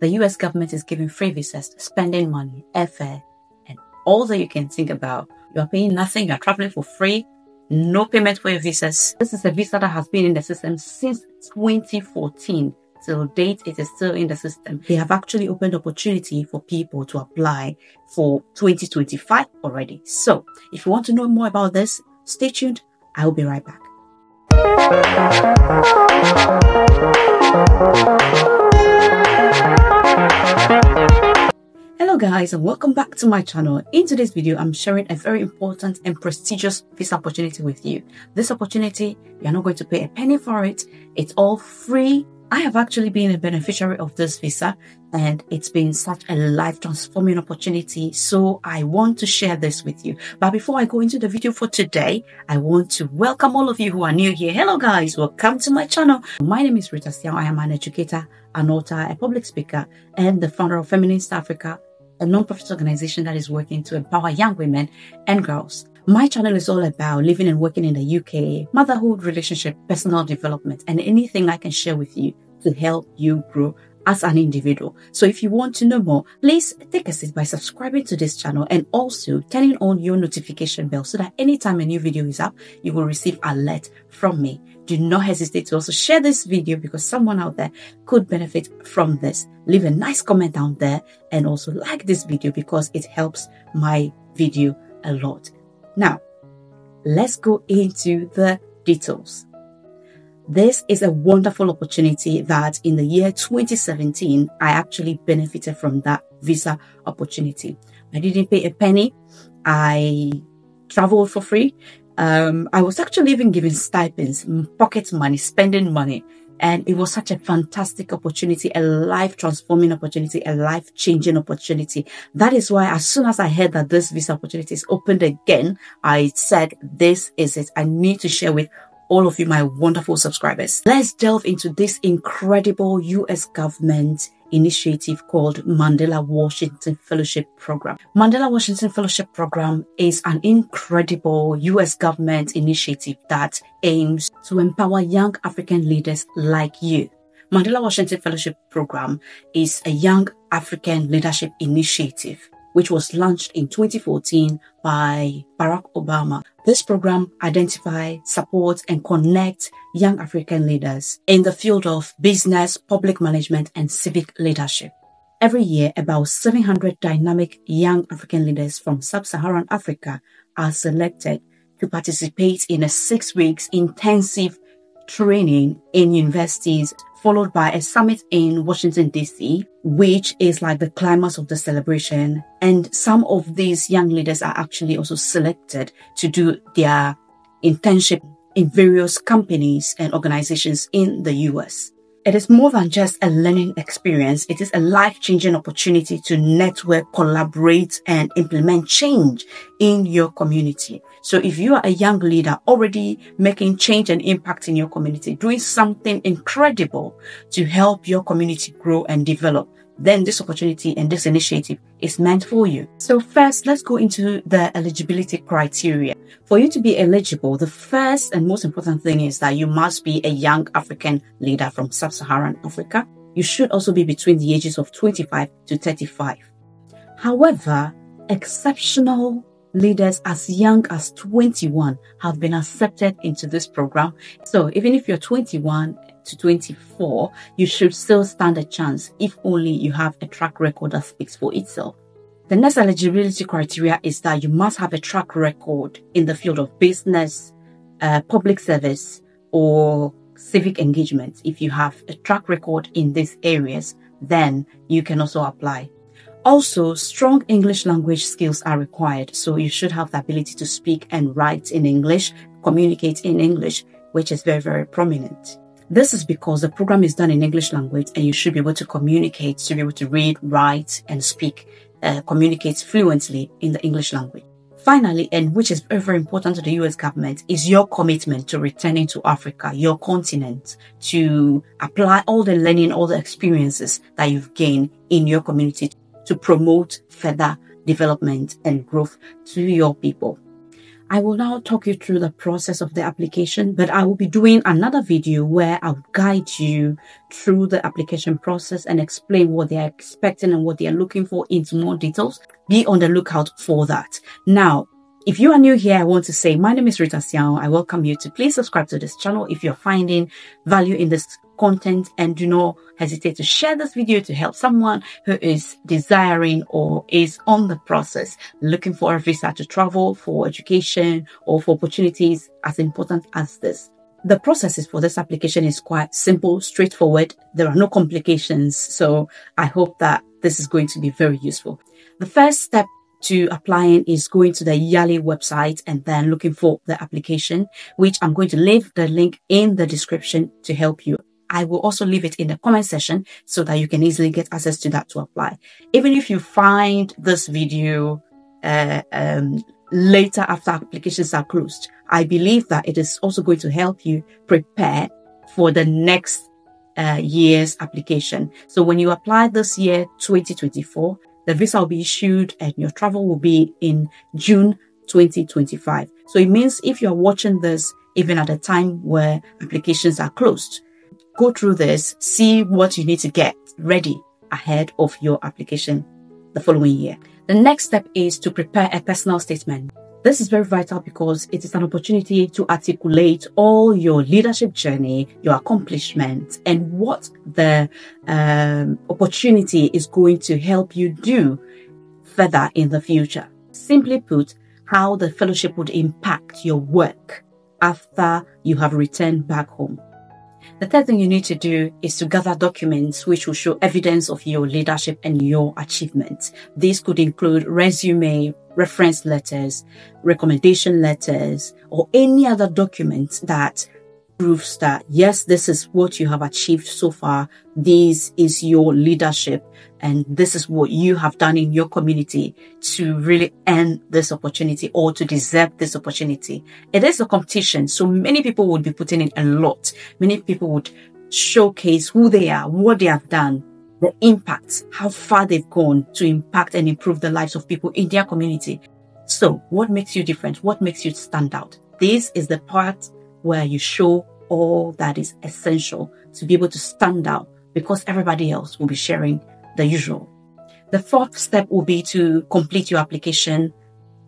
the US government is giving free visas, spending money, airfare, and all that you can think about. You are paying nothing, you are traveling for free, no payment for your visas. This is a visa that has been in the system since 2014. Till date, it is still in the system. They have actually opened opportunity for people to apply for 2025 already. So if you want to know more about this, stay tuned. I will be right back. Guys and welcome back to my channel. In today's video, I'm sharing a very important and prestigious visa opportunity with you. This opportunity, you're not going to pay a penny for it. It's all free. I have actually been a beneficiary of this visa and it's been such a life transforming opportunity. So I want to share this with you. But before I go into the video for today, I want to welcome all of you who are new here. Hello guys, welcome to my channel. My name is Rita Siaw. I am an educator, an author, a public speaker, and the founder of Feminine Star Africa, a non-profit organization that is working to empower young women and girls. My channel is all about living and working in the UK, motherhood, relationship, personal development, and anything I can share with you to help you grow as an individual. So if you want to know more, please take a seat by subscribing to this channel and also turning on your notification bell so that anytime a new video is up, you will receive alert from me. Do not hesitate to also share this video because someone out there could benefit from this. Leave a nice comment down there and also like this video because it helps my video a lot. Now, let's go into the details. This is a wonderful opportunity that in the year 2017, I actually benefited from that visa opportunity. I didn't pay a penny. I traveled for free. Um, I was actually even given stipends, pocket money, spending money. And it was such a fantastic opportunity, a life transforming opportunity, a life changing opportunity. That is why as soon as I heard that this visa opportunity is opened again, I said, this is it. I need to share with all of you, my wonderful subscribers. Let's delve into this incredible US government initiative called Mandela Washington Fellowship Program. Mandela Washington Fellowship Program is an incredible US government initiative that aims to empower young African leaders like you. Mandela Washington Fellowship Program is a young African leadership initiative which was launched in 2014 by Barack Obama. This program identifies, supports, and connects young African leaders in the field of business, public management, and civic leadership. Every year, about 700 dynamic young African leaders from sub-Saharan Africa are selected to participate in a six weeks intensive training in universities followed by a summit in Washington, D.C., which is like the climax of the celebration. And some of these young leaders are actually also selected to do their internship in various companies and organizations in the US. It is more than just a learning experience. It is a life changing opportunity to network, collaborate, and implement change in your community. So if you are a young leader already making change and impact in your community, doing something incredible to help your community grow and develop, then this opportunity and this initiative is meant for you. So first, let's go into the eligibility criteria. For you to be eligible, the first and most important thing is that you must be a young African leader from sub-Saharan Africa. You should also be between the ages of 25 to 35. However, exceptional leaders as young as 21 have been accepted into this program. So even if you're 21 to 24, you should still stand a chance if only you have a track record that speaks for itself. The next eligibility criteria is that you must have a track record in the field of business, uh, public service, or civic engagement. If you have a track record in these areas, then you can also apply. Also, strong English language skills are required, so you should have the ability to speak and write in English, communicate in English, which is very, very prominent. This is because the program is done in English language and you should be able to communicate, to be able to read, write, and speak, uh, communicate fluently in the English language. Finally, and which is very, very important to the US government, is your commitment to returning to Africa, your continent, to apply all the learning, all the experiences that you've gained in your community to promote further development and growth to your people. I will now talk you through the process of the application, but I will be doing another video where I'll guide you through the application process and explain what they are expecting and what they are looking for into more details. Be on the lookout for that. Now, if you are new here, I want to say my name is Rita Siaw. I welcome you to please subscribe to this channel if you're finding value in this content and do not hesitate to share this video to help someone who is desiring or is on the process looking for a visa to travel for education or for opportunities as important as this. The processes for this application is quite simple, straightforward. There are no complications. So I hope that this is going to be very useful. The first step to applying is going to the YALI website and then looking for the application, which I'm going to leave the link in the description to help you. I will also leave it in the comment section so that you can easily get access to that to apply. Even if you find this video uh, um, later after applications are closed, I believe that it is also going to help you prepare for the next uh, year's application. So when you apply this year, 2024, the visa will be issued and your travel will be in June 2025. So it means if you're watching this even at a time where applications are closed, go through this, see what you need to get ready ahead of your application the following year. The next step is to prepare a personal statement. This is very vital because it is an opportunity to articulate all your leadership journey, your accomplishments, and what the um, opportunity is going to help you do further in the future. Simply put, how the fellowship would impact your work after you have returned back home. The third thing you need to do is to gather documents which will show evidence of your leadership and your achievements. These could include resume, reference letters, recommendation letters, or any other documents that proves that yes, this is what you have achieved so far. This is your leadership and this is what you have done in your community to really earn this opportunity or to deserve this opportunity. It is a competition. So many people would be putting in a lot. Many people would showcase who they are, what they have done, the impact, how far they've gone to impact and improve the lives of people in their community. So what makes you different? What makes you stand out? This is the part where you show all that is essential to be able to stand out because everybody else will be sharing the usual. The fourth step will be to complete your application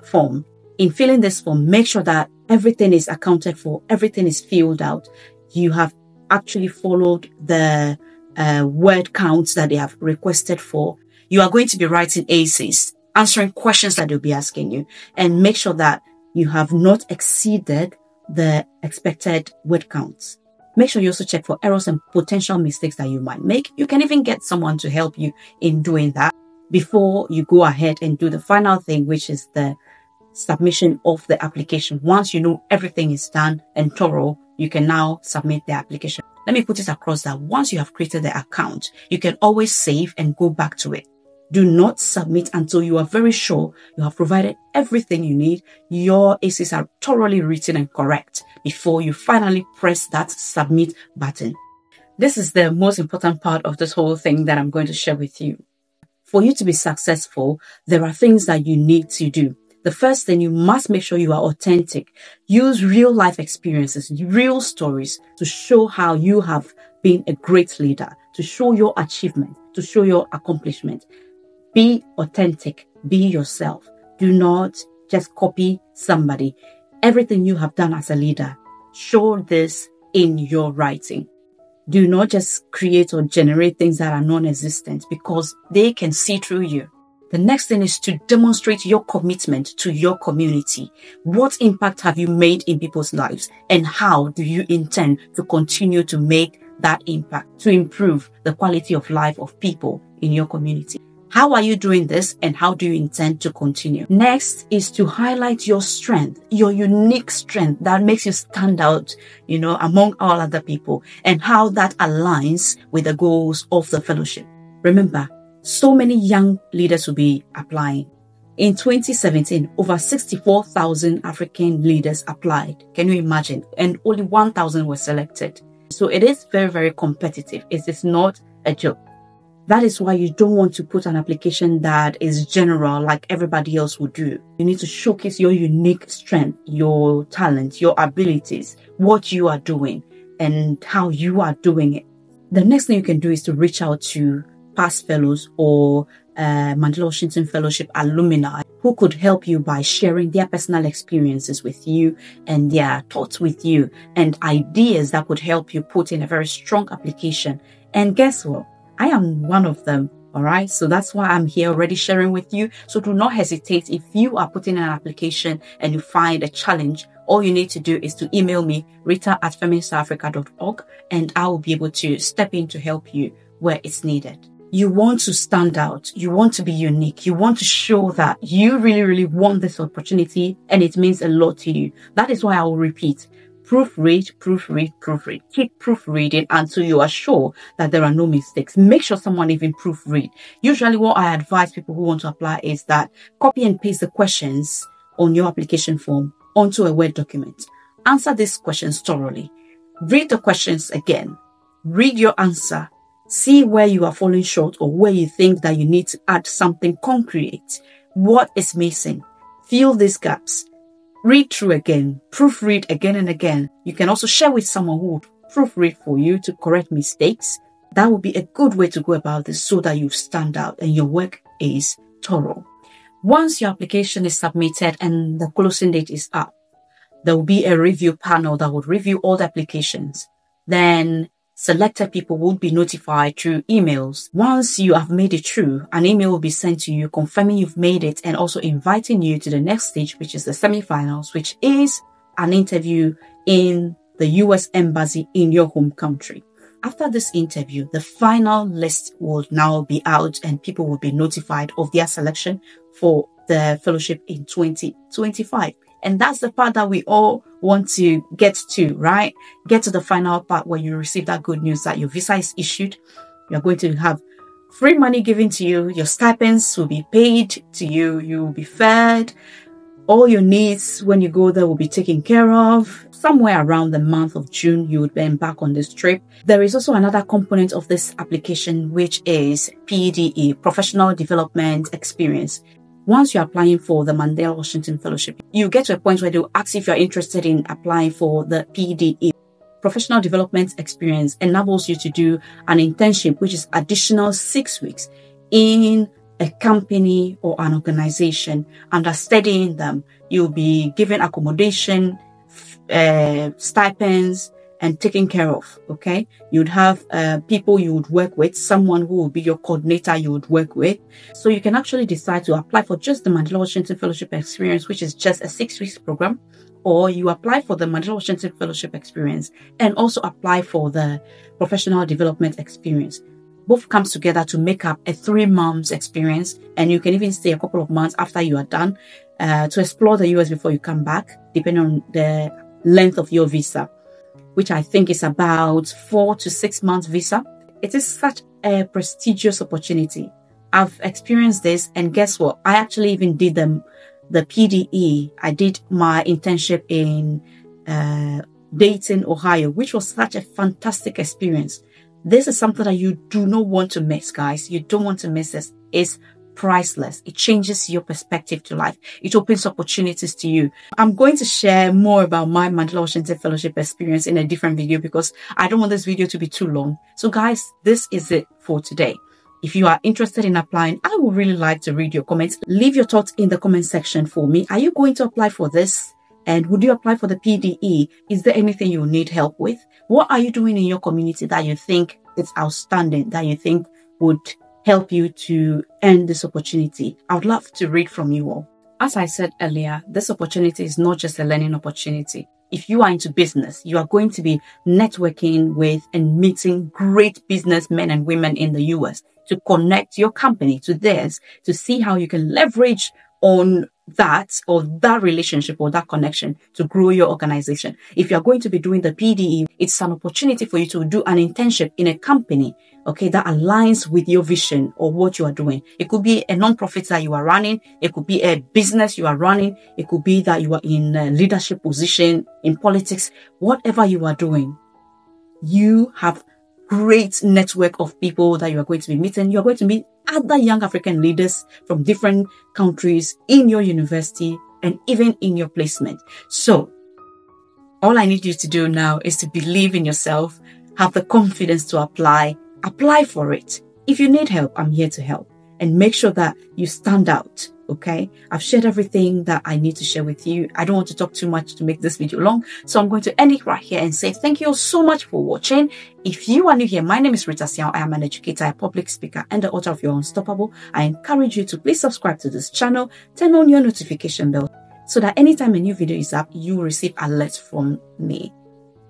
form. In filling this form, make sure that everything is accounted for, everything is filled out. You have actually followed the uh, word counts that they have requested for. You are going to be writing essays, answering questions that they'll be asking you, and make sure that you have not exceeded the expected word counts. Make sure you also check for errors and potential mistakes that you might make. You can even get someone to help you in doing that before you go ahead and do the final thing, which is the submission of the application. Once you know everything is done and thorough, you can now submit the application. Let me put it across that once you have created the account, you can always save and go back to it. Do not submit until you are very sure you have provided everything you need. Your essays are thoroughly written and correct before you finally press that submit button. This is the most important part of this whole thing that I'm going to share with you. For you to be successful, there are things that you need to do. The first thing you must make sure you are authentic. Use real life experiences, real stories to show how you have been a great leader, to show your achievement, to show your accomplishment. Be authentic. Be yourself. Do not just copy somebody. Everything you have done as a leader, show this in your writing. Do not just create or generate things that are non-existent because they can see through you. The next thing is to demonstrate your commitment to your community. What impact have you made in people's lives and how do you intend to continue to make that impact to improve the quality of life of people in your community? How are you doing this and how do you intend to continue? Next is to highlight your strength, your unique strength that makes you stand out, you know, among all other people and how that aligns with the goals of the fellowship. Remember, so many young leaders will be applying. In 2017, over 64,000 African leaders applied. Can you imagine? And only 1,000 were selected. So it is very, very competitive. It is not a joke. That is why you don't want to put an application that is general like everybody else would do. You need to showcase your unique strength, your talent, your abilities, what you are doing and how you are doing it. The next thing you can do is to reach out to past fellows or uh, Mandela Washington Fellowship alumni who could help you by sharing their personal experiences with you and their thoughts with you and ideas that could help you put in a very strong application. And guess what? I am one of them. All right. So that's why I'm here already sharing with you. So do not hesitate. If you are putting an application and you find a challenge, all you need to do is to email me, rita at femininestarafrica.org, and I will be able to step in to help you where it's needed. You want to stand out. You want to be unique. You want to show that you really, really want this opportunity and it means a lot to you. That is why I will repeat proofread, proofread, proofread. Keep proofreading until you are sure that there are no mistakes. Make sure someone even proofread. Usually what I advise people who want to apply is that copy and paste the questions on your application form onto a Word document. Answer these questions thoroughly. Read the questions again. Read your answer. See where you are falling short or where you think that you need to add something concrete. What is missing? Fill these gaps read through again, proofread again and again. You can also share with someone who will proofread for you to correct mistakes. That would be a good way to go about this so that you stand out and your work is thorough. Once your application is submitted and the closing date is up, there will be a review panel that would review all the applications. Then selected people will be notified through emails. Once you have made it through, an email will be sent to you confirming you've made it and also inviting you to the next stage, which is the semifinals, which is an interview in the US embassy in your home country. After this interview, the final list will now be out and people will be notified of their selection for the fellowship in 2025. And that's the part that we all want to get to, right? Get to the final part where you receive that good news that your visa is issued. You're going to have free money given to you. Your stipends will be paid to you. You will be fed. All your needs when you go there will be taken care of. Somewhere around the month of June, you would be embark on this trip. There is also another component of this application, which is PDE, Professional Development Experience once you're applying for the Mandela Washington Fellowship, you get to a point where they'll ask if you're interested in applying for the PDE. Professional development experience enables you to do an internship, which is additional six weeks in a company or an organization. Under studying them, you'll be given accommodation, uh, stipends, and taken care of. Okay. You'd have uh, people you would work with, someone who will be your coordinator you would work with. So you can actually decide to apply for just the Mandela Washington Fellowship Experience, which is just a six weeks program, or you apply for the Mandela Washington Fellowship Experience and also apply for the Professional Development Experience. Both comes together to make up a three months experience, and you can even stay a couple of months after you are done uh, to explore the US before you come back, depending on the length of your visa which I think is about four to six months visa. It is such a prestigious opportunity. I've experienced this and guess what? I actually even did the, the PDE. I did my internship in uh, Dayton, Ohio, which was such a fantastic experience. This is something that you do not want to miss, guys. You don't want to miss this. It's priceless. It changes your perspective to life. It opens opportunities to you. I'm going to share more about my Mandela Washington Fellowship experience in a different video because I don't want this video to be too long. So guys, this is it for today. If you are interested in applying, I would really like to read your comments. Leave your thoughts in the comment section for me. Are you going to apply for this? And would you apply for the PDE? Is there anything you need help with? What are you doing in your community that you think is outstanding, that you think would help you to earn this opportunity. I would love to read from you all. As I said earlier, this opportunity is not just a learning opportunity. If you are into business, you are going to be networking with and meeting great businessmen and women in the US to connect your company to theirs to see how you can leverage on that or that relationship or that connection to grow your organization. If you're going to be doing the PDE, it's an opportunity for you to do an internship in a company, okay, that aligns with your vision or what you are doing. It could be a non-profit that you are running. It could be a business you are running. It could be that you are in a leadership position in politics, whatever you are doing. You have great network of people that you are going to be meeting. You're going to meet other young African leaders from different countries in your university and even in your placement. So all I need you to do now is to believe in yourself, have the confidence to apply, apply for it. If you need help, I'm here to help and make sure that you stand out. Okay. I've shared everything that I need to share with you. I don't want to talk too much to make this video long. So I'm going to end it right here and say thank you so much for watching. If you are new here, my name is Rita Siaw. I am an educator, a public speaker, and the author of Your Unstoppable. I encourage you to please subscribe to this channel, turn on your notification bell so that anytime a new video is up, you will receive alerts from me.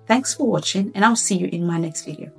Thanks for watching and I'll see you in my next video.